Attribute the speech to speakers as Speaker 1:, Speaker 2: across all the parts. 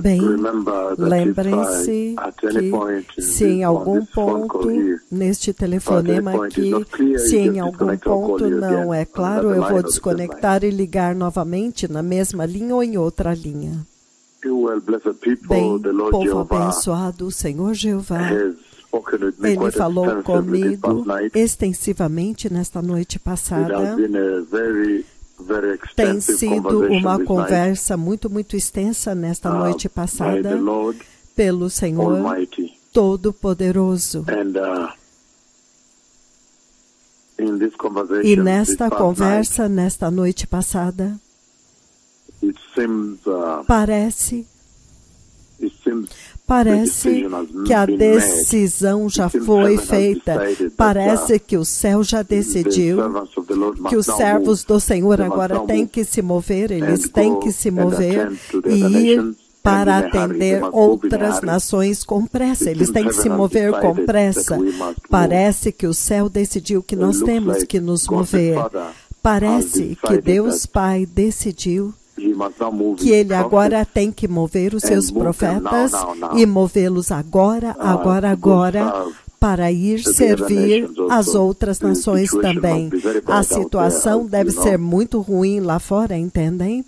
Speaker 1: Bem, lembrem-se que se em algum ponto neste telefonema aqui, se em algum ponto não é claro, eu vou desconectar e ligar novamente na mesma linha ou em outra linha. Bem, povo abençoado, o Senhor Jeová ele falou comigo extensivamente nesta noite passada. Tem sido uma conversa muito, muito extensa nesta uh, noite passada pelo Senhor Todo-Poderoso. Uh, e nesta conversa, nesta noite passada, uh, parece Parece que a decisão já foi feita. Parece que o céu já decidiu que os servos do Senhor agora têm que se mover, eles têm que se mover e ir para atender outras nações com pressa. Eles têm que se mover com pressa. Parece que o céu decidiu que nós temos que nos mover. Parece que Deus Pai decidiu que ele agora tem que mover os seus profetas e movê-los agora, ah, agora, agora, para ir servir as outras nações também. A situação deve ser muito ruim lá fora, entendem?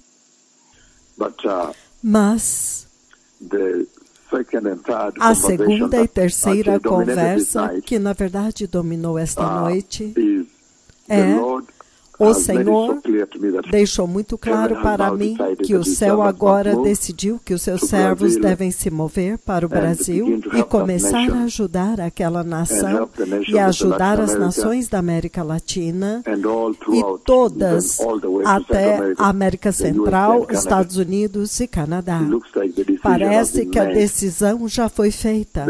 Speaker 1: Uh, Mas a segunda e terceira conversa, que na verdade dominou esta uh, noite, é o Senhor deixou muito claro para mim que o céu agora decidiu que os seus servos devem se mover para o Brasil e começar a ajudar aquela nação e ajudar as nações da América Latina e todas até América Central, Estados Unidos e Canadá. Parece que a decisão já foi feita,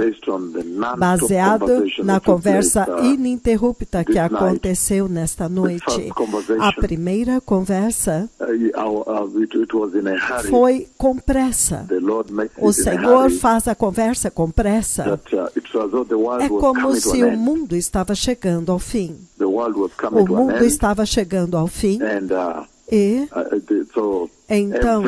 Speaker 1: baseado na conversa uh, ininterrupta que aconteceu nesta noite. A primeira conversa foi com pressa. O Senhor faz a conversa com pressa. É como se o mundo estava chegando ao fim. O mundo estava chegando ao fim. E então,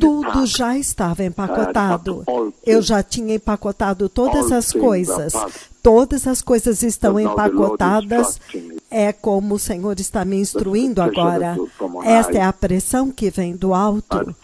Speaker 1: tudo já estava empacotado. Eu já tinha empacotado todas as coisas. Todas as coisas estão empacotadas. É como o Senhor está me instruindo agora. Esta é a pressão que vem do alto.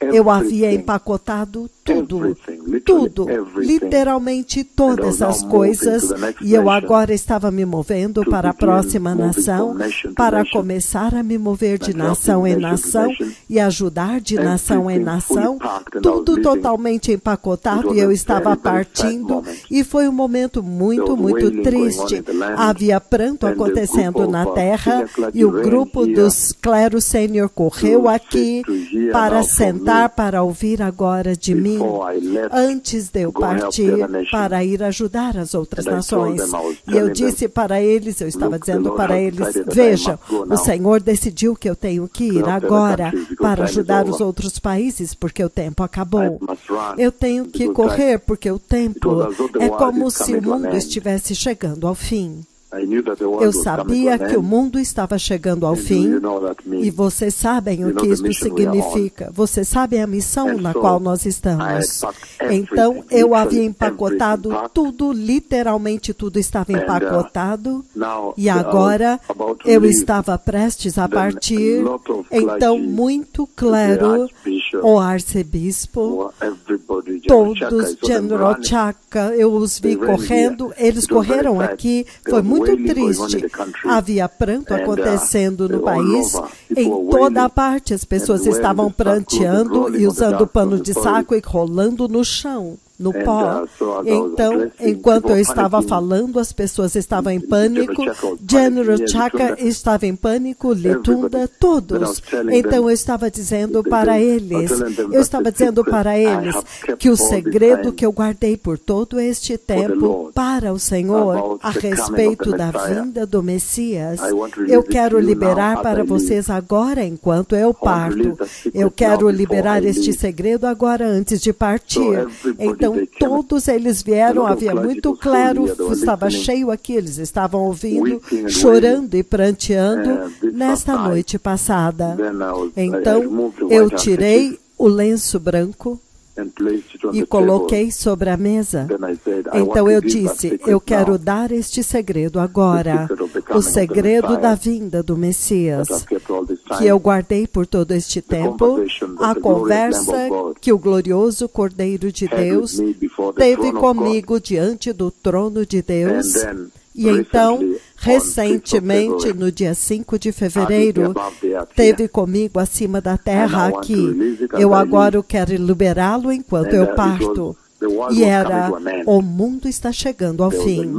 Speaker 1: Eu havia empacotado tudo, tudo, literalmente todas as coisas, e eu agora estava me movendo para a próxima nação, para começar a me mover de nação em nação e ajudar de nação em nação, tudo totalmente empacotado e eu estava partindo, e foi um momento muito, muito triste. Havia pranto acontecendo na terra e o grupo dos cleros sênior correu aqui para sentar para ouvir agora de mim antes de eu partir para ir ajudar as outras nações. E eu disse para eles, eu estava dizendo para eles: Veja, o Senhor decidiu que eu tenho que ir agora para ajudar os outros países, porque o tempo acabou. Eu tenho que correr, porque o tempo é como se o mundo estivesse chegando ao fim. Eu sabia que o mundo estava chegando ao fim e vocês sabem o que isso significa. Vocês sabem a missão na qual nós estamos. Então eu havia empacotado tudo, literalmente tudo estava uh, empacotado. e agora eu estava prestes a partir. Então, muito claro, o arcebispo, todos, General Chaka, eu os vi correndo, eles correram aqui, foi muito muito triste. Havia pranto uh, acontecendo no país. Em toda a parte, as pessoas estavam pranteando e usando pano de saco e rolando no chão no pó. Então, enquanto eu estava falando, as pessoas estavam em pânico. General Chaka estava em pânico, Litunda, todos. Então, eu estava dizendo para eles, eu estava dizendo para eles que o segredo que eu guardei por todo este tempo para o Senhor a respeito da vinda do Messias, eu quero liberar para vocês agora enquanto eu parto. Eu quero liberar este segredo agora antes de partir. Então, então, todos eles vieram, havia muito clero, estava cheio aqui, eles estavam ouvindo, chorando e pranteando nesta noite passada. Então, eu tirei o lenço branco e coloquei sobre a mesa. Então eu disse: Eu quero dar este segredo agora, o segredo da vinda do Messias, que eu guardei por todo este tempo, a conversa que o glorioso Cordeiro de Deus teve comigo diante do trono de Deus. E então, recentemente, no dia 5 de fevereiro, teve comigo acima da terra aqui. Eu agora quero liberá-lo enquanto eu parto. E era: o mundo está chegando ao fim.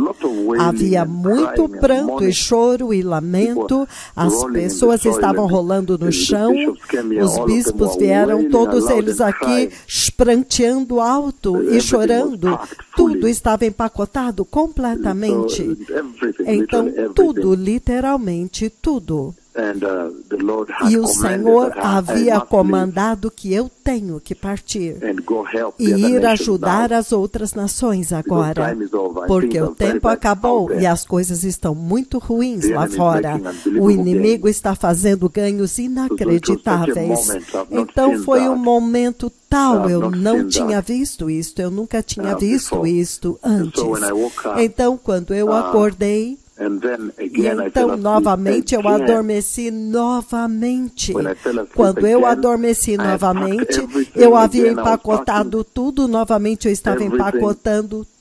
Speaker 1: Havia muito pranto e choro e lamento, as pessoas estavam rolando no chão, os bispos vieram, todos eles aqui, pranteando alto e chorando. Tudo estava empacotado completamente. Então, tudo, literalmente tudo. Uh, e o Senhor havia comandado que eu tenho que partir e ir ajudar as outras nações agora, porque o tempo acabou e as coisas estão muito ruins lá fora. O inimigo está fazendo ganhos inacreditáveis. Então foi um momento tal, eu não tinha visto isto, eu nunca tinha visto isto antes. Então, quando eu uh, acordei, e então, novamente, eu adormeci novamente. Quando eu adormeci novamente, eu havia empacotado tudo, novamente eu estava empacotando tudo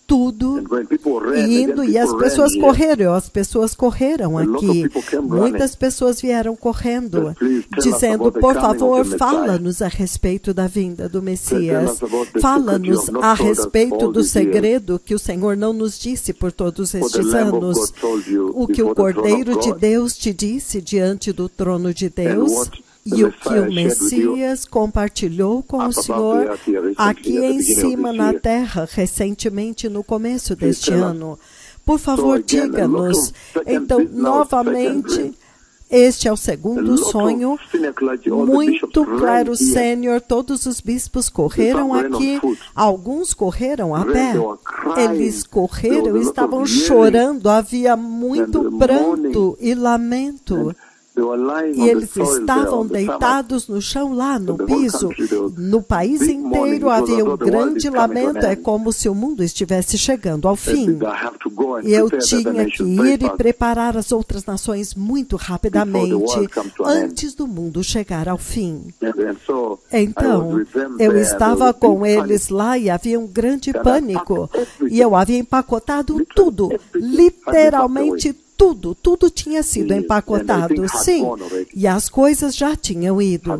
Speaker 1: indo e as pessoas correram, as pessoas correram aqui. Muitas pessoas vieram correndo, dizendo: por favor, fala-nos a respeito da vinda do Messias. Fala-nos a respeito do segredo que o Senhor não nos disse por todos estes anos. O que o Cordeiro de Deus te disse diante do trono de Deus e o que o Messias compartilhou com o Senhor aqui em cima na terra, recentemente no começo deste ano. Por favor, diga-nos. Então, novamente. Este é o segundo sonho, muito claro, Senhor. Todos os bispos correram aqui, alguns correram a pé. Eles correram, estavam chorando, havia muito pranto e lamento. E eles estavam deitados no chão lá no piso. No país inteiro havia um grande lamento. É como se o mundo estivesse chegando ao fim. E eu tinha que ir e preparar as outras nações muito rapidamente, antes do mundo chegar ao fim. Então, eu estava com eles lá e havia um grande pânico. E eu havia empacotado tudo, literalmente tudo tudo, tudo tinha sido empacotado, sim. E as coisas já tinham ido.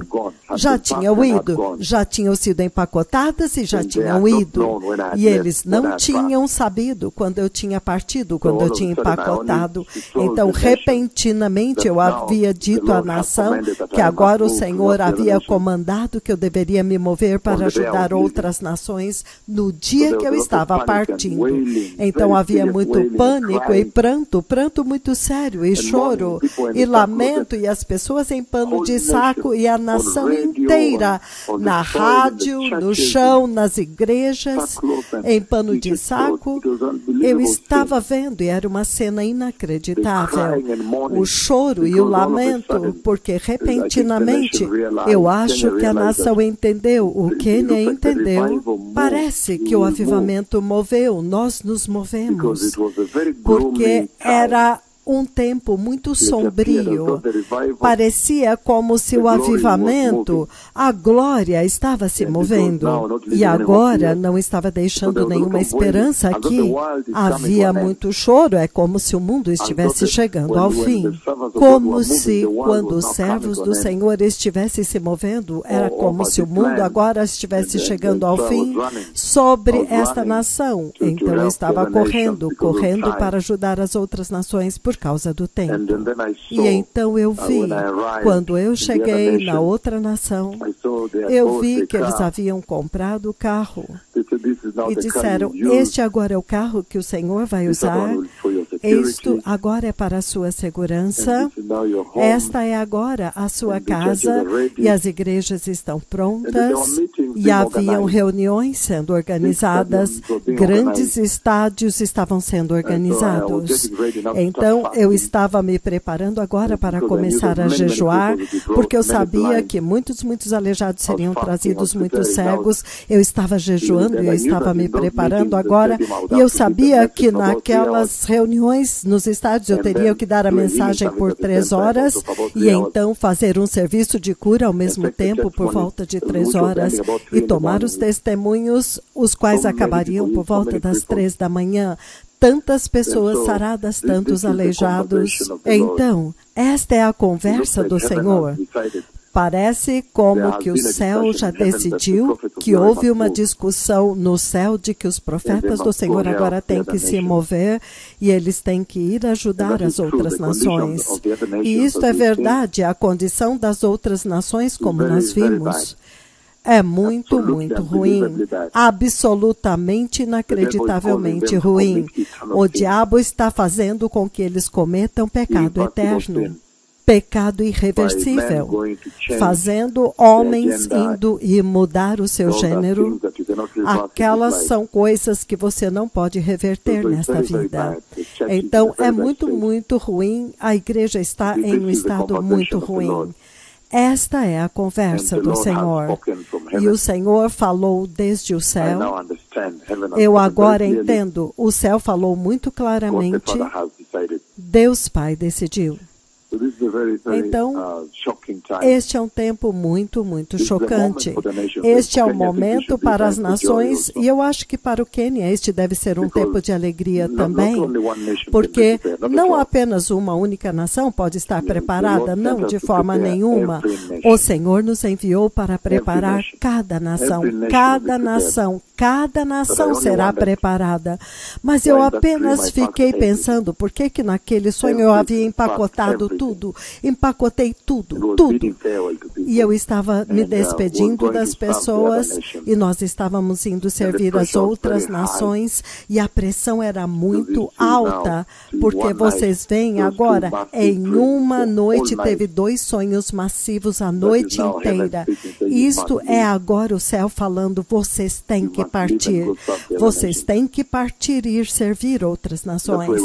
Speaker 1: Já tinham ido. Já tinham sido empacotadas e já tinham ido. E eles não tinham sabido quando eu tinha partido, quando eu tinha empacotado. Então, repentinamente, eu havia dito à nação que agora o Senhor havia comandado que eu deveria me mover para ajudar outras nações no dia que eu estava partindo. Então, havia muito pânico e pranto, pranto muito sério, e choro, e lamento, e as pessoas em pano de saco, e a nação inteira, na rádio, no chão, nas igrejas, em pano de saco. Eu estava vendo, e era uma cena inacreditável, o choro e o lamento, porque repentinamente eu acho que a nação entendeu, o Quênia entendeu. Parece que o avivamento moveu, nós nos movemos, porque era um tempo muito sombrio. Parecia como se o avivamento, a glória estava se movendo. E agora não estava deixando nenhuma esperança aqui. Havia muito choro, é como se o mundo estivesse chegando ao fim. Como se, quando os servos do Senhor estivessem se movendo, era como se o mundo agora estivesse chegendo ao fim sobre esta nação. Então eu estava correndo, correndo para ajudar as outras nações, por causa do tempo. E então eu vi, quando eu cheguei na outra nação, eu vi que eles haviam comprado o carro e disseram: Este agora é o carro que o Senhor vai usar. Isto agora é para a sua segurança. Esta é agora a sua casa e as igrejas estão prontas e haviam reuniões sendo organizadas, grandes estádios estavam sendo organizados. Então eu estava me preparando agora para começar a jejuar, porque eu sabia que muitos, muitos aleijados seriam trazidos, muitos cegos. Eu estava jejuando e eu estava me preparando agora, e eu sabia que naquelas reuniões nos estádios eu teria que dar a mensagem por três horas e então fazer um serviço de cura ao mesmo tempo por volta de três horas e tomar os testemunhos, os quais acabariam por volta das três da manhã. Tantas pessoas saradas, tantos aleijados. Então, esta é a conversa do Senhor. Parece como que o céu já decidiu que houve uma discussão no céu de que os profetas do Senhor agora têm que se mover e eles têm que ir ajudar as outras nações. E isto é verdade, a condição das outras nações, como nós vimos é muito, muito ruim. Absolutamente, inacreditavelmente ruim. O diabo está fazendo com que eles cometam pecado eterno pecado irreversível, fazendo homens indo e mudar o seu gênero. Aquelas são coisas que você não pode reverter nesta vida. Então, é muito, muito ruim. A igreja está em um estado muito ruim. Esta é a conversa do Senhor. E o Senhor falou desde o céu. Eu agora entendo. O céu falou muito claramente. Deus Pai decidiu. Então, uh, este é um tempo muito, muito chocante. Este é o momento para as nações, e eu acho que para o Quênia este deve ser um tempo de alegria também, porque não apenas uma única nação pode estar preparada, não de forma nenhuma. O Senhor nos enviou para preparar cada nação, cada nação, cada nação será preparada. Mas eu apenas fiquei pensando, por que que naquele sonho eu havia empacotado tudo, empacotei tudo, tudo. E eu estava me uh, despedindo das pessoas e nós estávamos indo servir as outras nações e a pressão era muito alta, porque vocês veem agora, em uma noite teve dois sonhos massivos a noite inteira. Isto é agora o céu falando, vocês têm que partir. Vocês têm que partir e ir servir outras nações.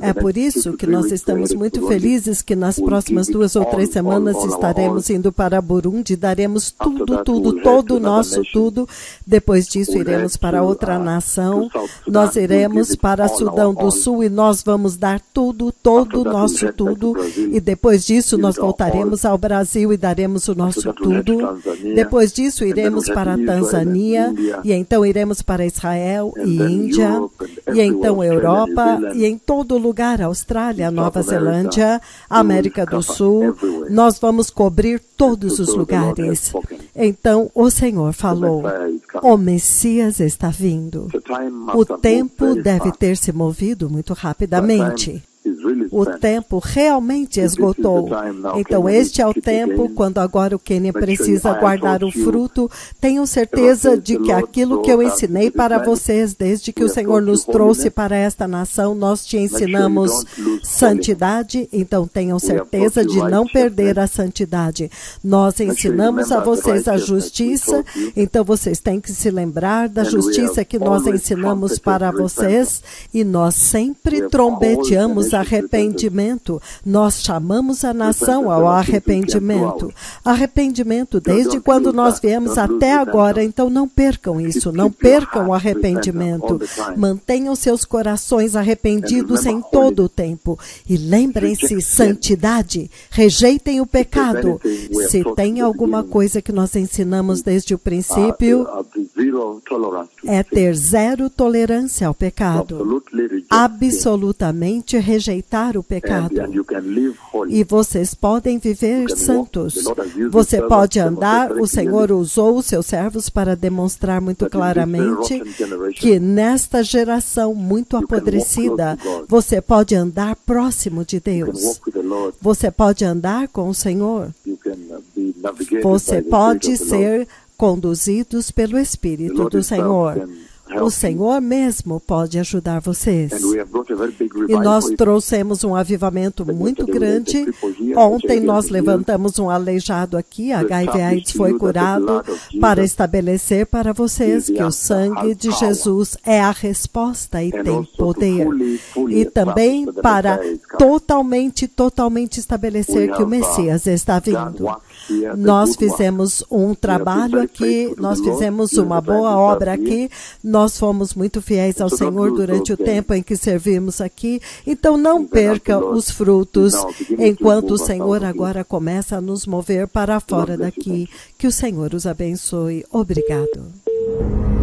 Speaker 1: É por isso que nós estamos muito felizes que nas próximas duas ou três semanas estaremos indo para Burundi, daremos tudo, tudo, todo o nosso tudo. Depois disso, iremos para outra nação. Nós iremos para Sudão do Sul e nós vamos dar tudo, todo o nosso tudo. E depois disso, nós voltaremos ao Brasil e daremos o nosso tudo. Depois disso, iremos para a Tanzânia. E então iremos para Israel e Índia. E então Europa. E em todo lugar, Austrália, Nova Zelândia, América do Sul, nós vamos cobrir todos os lugares. Então o Senhor falou: O Messias está vindo. O tempo deve ter se movido muito rapidamente. O tempo realmente esgotou. Então, este é o tempo quando agora o Quênia precisa guardar o fruto. Tenho certeza de que aquilo que eu ensinei para vocês desde que o Senhor nos trouxe para esta nação, nós te ensinamos santidade. Então, tenham certeza de não perder a santidade. Nós ensinamos a vocês a justiça. Então, vocês têm que se lembrar da justiça que nós ensinamos para vocês. E nós sempre trombeteamos arrependimento. Nós chamamos a nação ao arrependimento. Arrependimento desde quando nós viemos até agora. Então não percam isso, não percam o arrependimento. Mantenham seus corações arrependidos em todo o tempo. E lembrem-se, santidade. Rejeitem o pecado. Se tem alguma coisa que nós ensinamos desde o princípio, é ter zero tolerância ao pecado. Absolutamente rejeitar rejeitar o pecado. E vocês podem viver santos. Você pode andar, o Senhor usou os seus servos para demonstrar muito claramente que nesta geração muito apodrecida, você pode andar próximo de Deus. Você pode andar com o Senhor. Você pode ser conduzidos pelo Espírito do Senhor. O Senhor mesmo pode ajudar vocês. E nós trouxemos um avivamento muito grande. Ontem nós levantamos um aleijado aqui, a HIV foi curado, para estabelecer para vocês que o sangue de Jesus é a resposta e tem poder. E também para totalmente, totalmente estabelecer que o Messias está vindo. Nós fizemos um trabalho aqui, nós fizemos uma boa obra aqui, nós fomos muito fiéis ao Senhor durante o tempo em que servimos aqui, então não perca os frutos enquanto o Senhor agora começa a nos mover para fora daqui. Que o Senhor os abençoe. Obrigado.